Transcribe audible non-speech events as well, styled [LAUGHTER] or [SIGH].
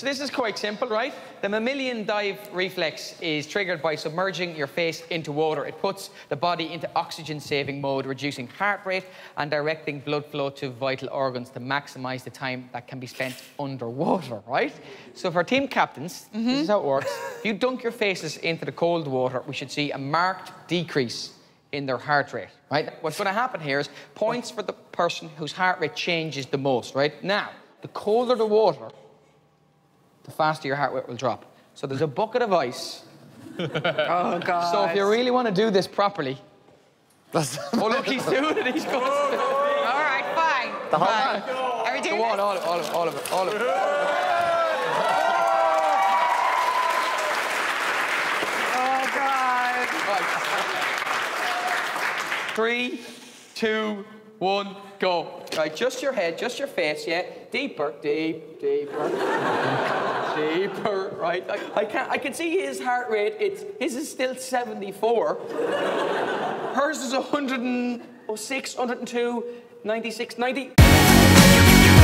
So this is quite simple, right? The mammalian dive reflex is triggered by submerging your face into water. It puts the body into oxygen-saving mode, reducing heart rate and directing blood flow to vital organs to maximize the time that can be spent underwater, right? So for team captains, this is how it works. if you dunk your faces into the cold water, we should see a marked decrease in their heart rate, right? What's going to happen here is points for the person whose heart rate changes the most, right? Now, the colder the water, the faster your heart rate will drop. So there's a bucket of ice. [LAUGHS] Oh, God. So if you really want to do this properly, That's [LAUGHS] oh look, he's doing it. He's going. Oh, all right, fine. the whole fine. thing. Are we doing Go on, this? all all of, all of it, all of it. Oh, God. Three, two, one, go. Right, just your head, just your face, yeah. Deeper, deep, deeper, [LAUGHS] deeper. Right, I, I can I can see his heart rate. It's his is still 74. Hers is 106, 102, 96, 90.